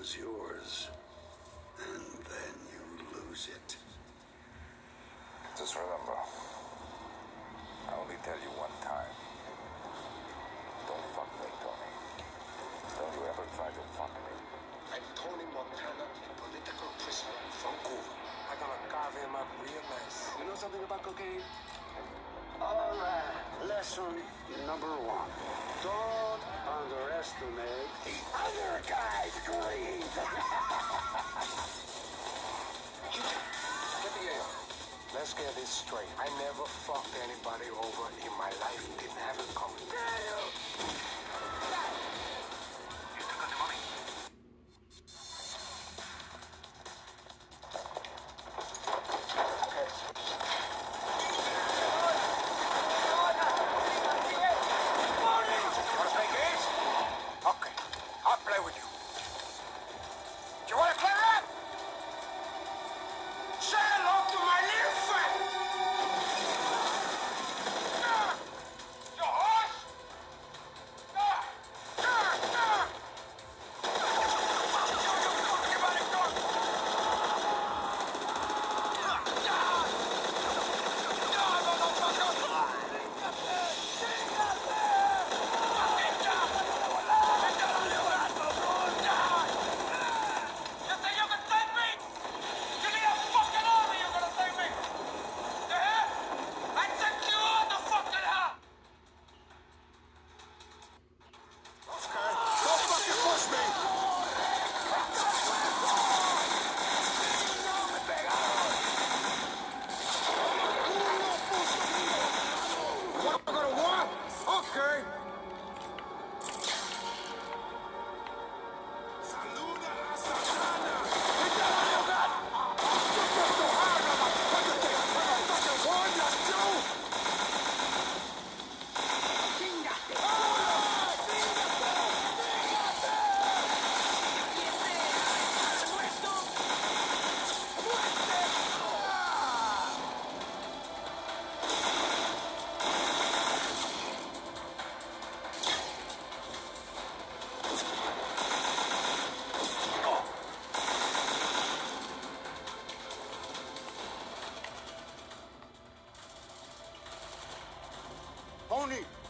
is yours. And then you lose it. Just remember, I only tell you one time. Don't fuck me, Tony. Don't you ever try to fuck me. I'm Tony Montana, political prisoner from Cuba. I'm gonna carve him up real nice. You know something about cocaine? All right. Lesson number one. Don't underestimate the other guy's greed. Let's get this straight. I never fucked anybody over in my life. Didn't have it coming.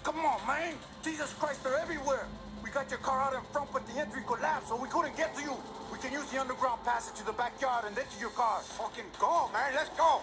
Come on, man. Jesus Christ, they're everywhere. We got your car out in front, but the entry collapsed, so we couldn't get to you. We can use the underground passage to the backyard and then to your car. Fucking go, man. Let's go.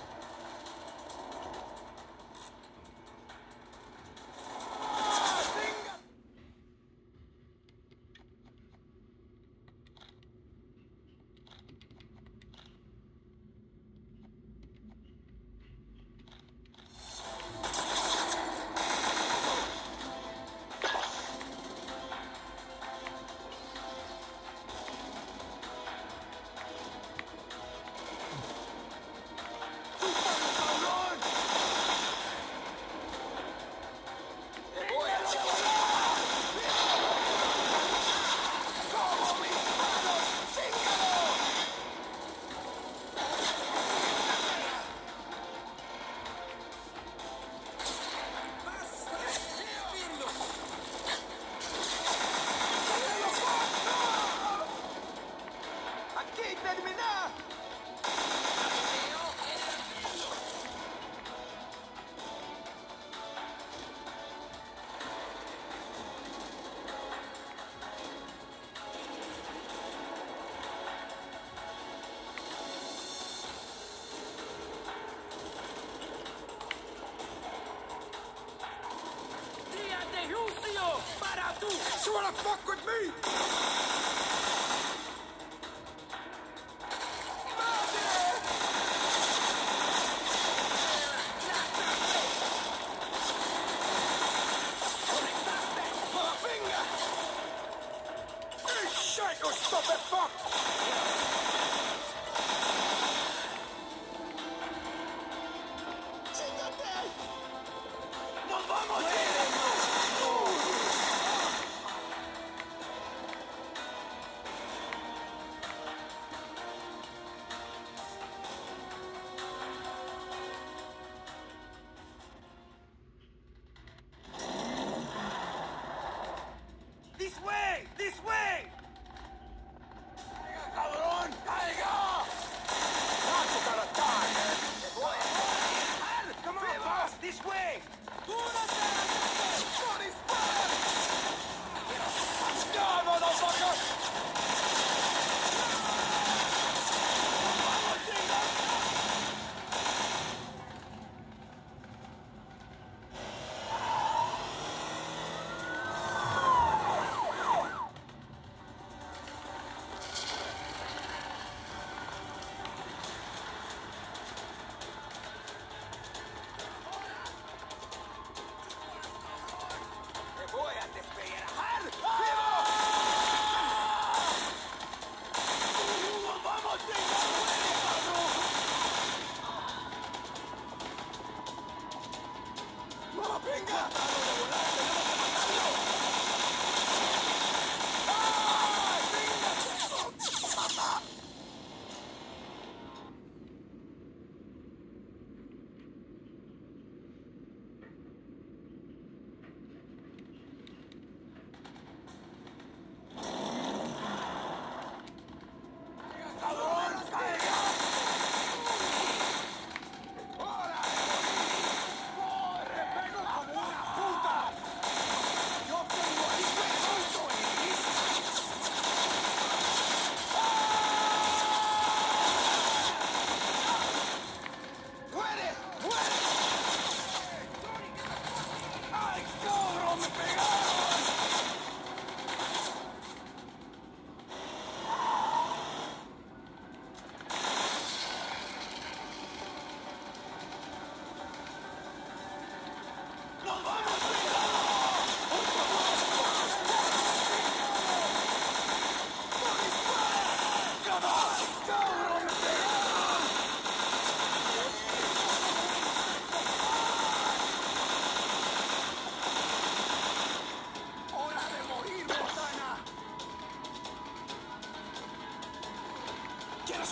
You wanna fuck with me? Shit, you fuck!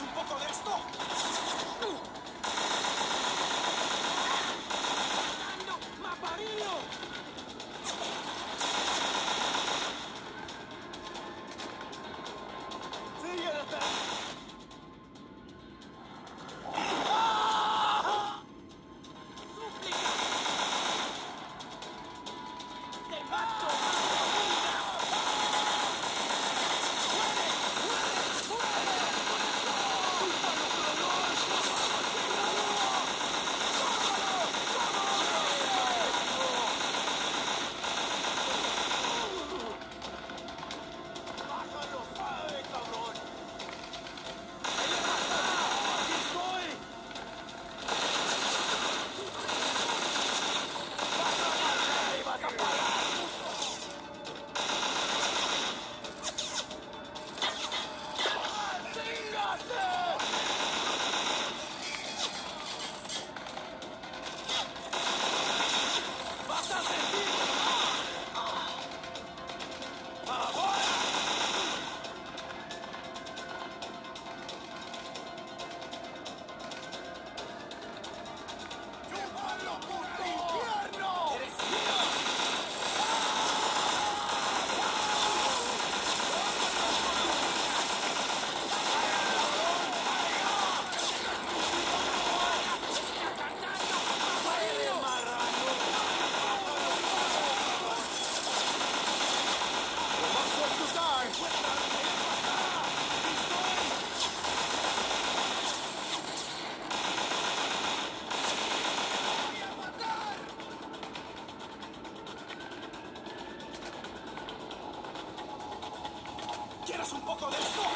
Un poco de esto? Un poco de esto?